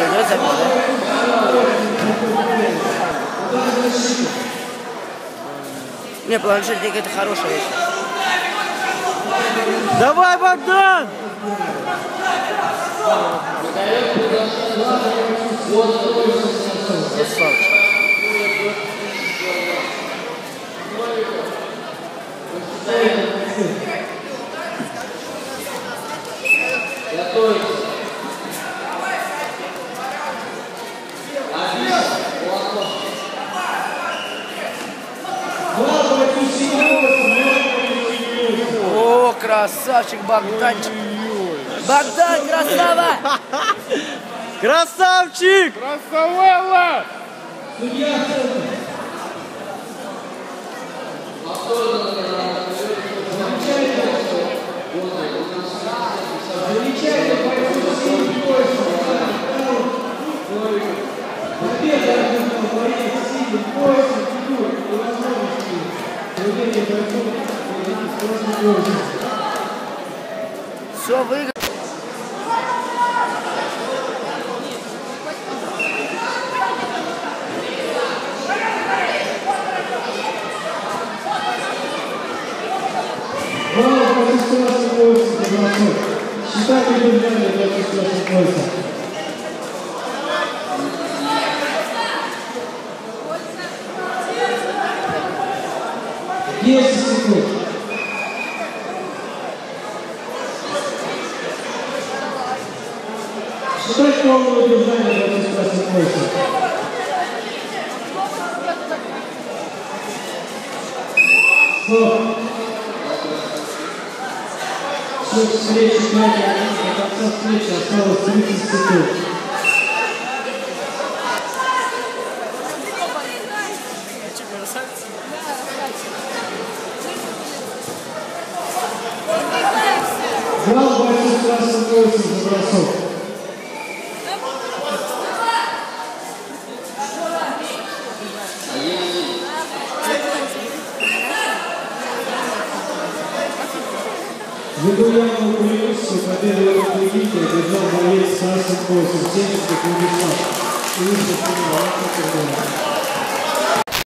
Забил, да? Не, планшетник это хорошая вещь. Давай, Богдан! Красавчик. О, красавчик Богданчик. Богдан, красава! Красавчик! Красавелла! Все, выиграл. Право протестовать пояса за бросок. Считайте держание для протестовать пояса. Десять секунд. Считать полное держание для протестовать пояса. Стоп. Счет встречи 5 до конца встречи осталось 30 секунд. Брал поясом за бросок. Регулярную преимущество победы в поединке одержал боец с красным поясом 70 секунд. И вышел в финал.